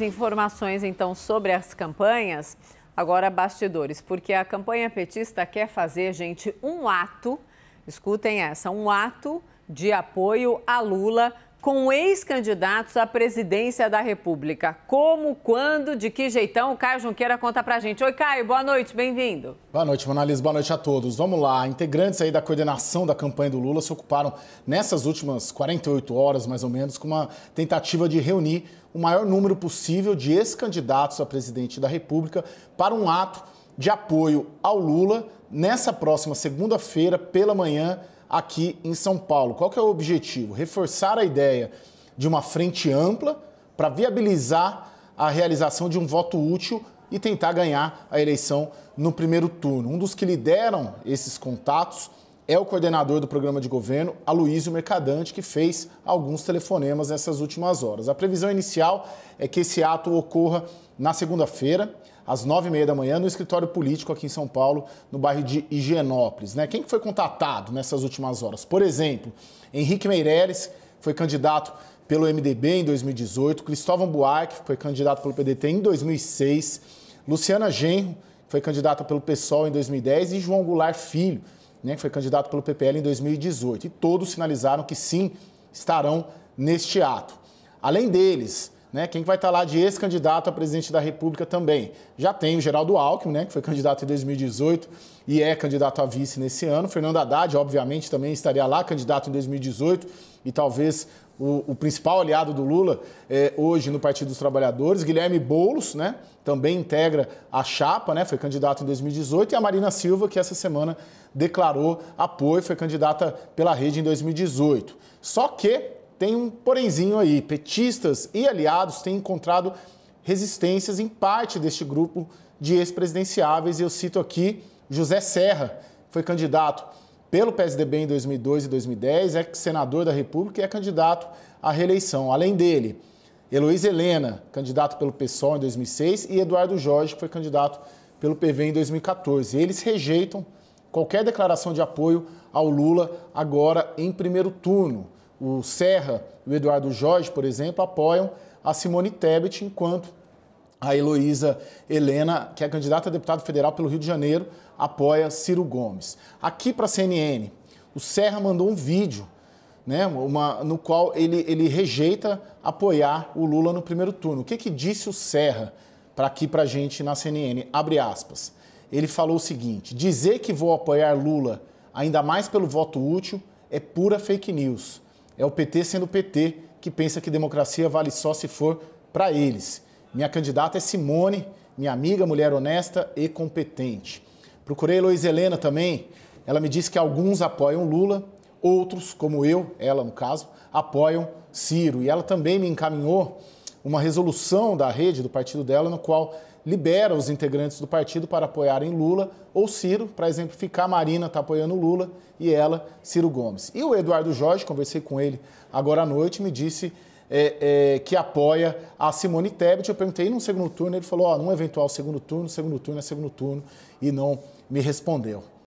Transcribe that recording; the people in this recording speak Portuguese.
informações então sobre as campanhas, agora bastidores, porque a campanha petista quer fazer, gente, um ato, escutem essa, um ato de apoio a Lula com ex-candidatos à presidência da República. Como, quando, de que jeitão? O Caio Junqueira conta pra gente. Oi, Caio, boa noite, bem-vindo. Boa noite, Monalisa, boa noite a todos. Vamos lá, integrantes aí da coordenação da campanha do Lula se ocuparam nessas últimas 48 horas, mais ou menos, com uma tentativa de reunir o maior número possível de ex-candidatos a presidente da República para um ato de apoio ao Lula nessa próxima segunda-feira pela manhã aqui em São Paulo. Qual que é o objetivo? Reforçar a ideia de uma frente ampla para viabilizar a realização de um voto útil e tentar ganhar a eleição no primeiro turno. Um dos que lideram esses contatos é o coordenador do programa de governo, Aloysio Mercadante, que fez alguns telefonemas nessas últimas horas. A previsão inicial é que esse ato ocorra na segunda-feira, às nove e meia da manhã, no escritório político aqui em São Paulo, no bairro de Higienópolis. Né? Quem foi contatado nessas últimas horas? Por exemplo, Henrique Meireles foi candidato pelo MDB em 2018, Cristóvão Buarque foi candidato pelo PDT em 2006, Luciana Genro foi candidata pelo PSOL em 2010 e João Goulart Filho né, que foi candidato pelo PPL em 2018. E todos sinalizaram que sim, estarão neste ato. Além deles, né, quem vai estar lá de ex-candidato a presidente da República também? Já tem o Geraldo Alckmin, né, que foi candidato em 2018 e é candidato a vice nesse ano. Fernando Haddad, obviamente, também estaria lá, candidato em 2018 e talvez o, o principal aliado do Lula é, hoje no Partido dos Trabalhadores. Guilherme Boulos, né, também integra a chapa, né, foi candidato em 2018. E a Marina Silva, que essa semana declarou apoio, foi candidata pela rede em 2018. Só que tem um porenzinho aí, petistas e aliados têm encontrado resistências em parte deste grupo de ex-presidenciáveis. E eu cito aqui José Serra, foi candidato pelo PSDB em 2002 e 2010, é senador da República e é candidato à reeleição. Além dele, Heloísa Helena, candidato pelo PSOL em 2006, e Eduardo Jorge, que foi candidato pelo PV em 2014. Eles rejeitam qualquer declaração de apoio ao Lula agora em primeiro turno. O Serra e o Eduardo Jorge, por exemplo, apoiam a Simone Tebet, enquanto a Heloísa Helena, que é candidata a deputado federal pelo Rio de Janeiro, apoia Ciro Gomes. Aqui para a CNN, o Serra mandou um vídeo né, uma, no qual ele, ele rejeita apoiar o Lula no primeiro turno. O que, que disse o Serra para aqui para a gente na CNN? Abre aspas. Ele falou o seguinte: dizer que vou apoiar Lula, ainda mais pelo voto útil, é pura fake news. É o PT sendo PT que pensa que democracia vale só se for para eles. Minha candidata é Simone, minha amiga, mulher honesta e competente. Procurei Heloísa Helena também. Ela me disse que alguns apoiam Lula, outros, como eu, ela no caso, apoiam Ciro. E ela também me encaminhou uma resolução da rede do partido dela, no qual libera os integrantes do partido para apoiarem Lula ou Ciro, para exemplificar, Marina está apoiando Lula e ela, Ciro Gomes. E o Eduardo Jorge, conversei com ele agora à noite, me disse é, é, que apoia a Simone Tebet. Eu perguntei no segundo turno, ele falou, ó, num eventual segundo turno, segundo turno é segundo turno, e não me respondeu.